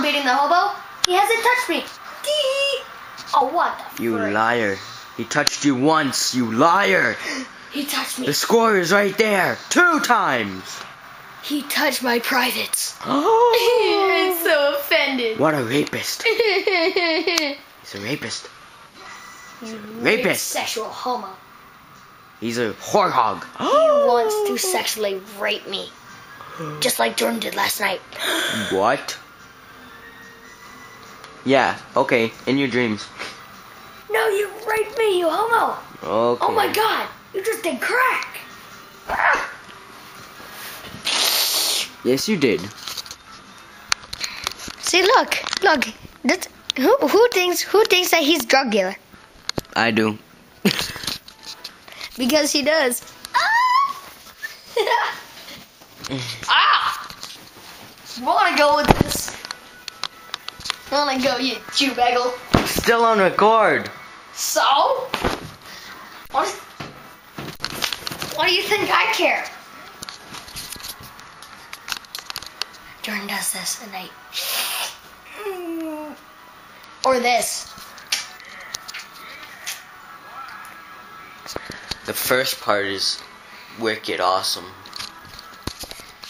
I'm beating the hobo. He hasn't touched me. Tee. Oh, what the You frick? liar. He touched you once, you liar. He touched me. The score is right there. Two times. He touched my privates. Oh. I'm so offended. what a rapist. He's a rapist. He's a Rapist. Sexual homo. He's a whore hog. He wants to sexually rape me. Just like Jordan did last night. What? Yeah, okay, in your dreams. No, you raped me, you homo. Okay. Oh my god, you just did crack. Yes, you did. See, look, look. That's, who who thinks who thinks that he's drug dealer? I do. Because he does. ah! Wanna go with this? Wanna go, you Jew bagel? Still on record. So? What, what do you think I care? Jordan does this at night. Or this. The first part is wicked awesome.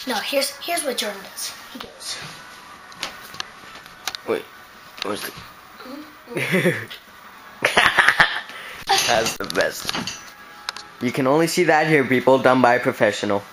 No, here's here's what Jordan does. He goes. Wait, where's the... That's the best. You can only see that here, people, done by a professional.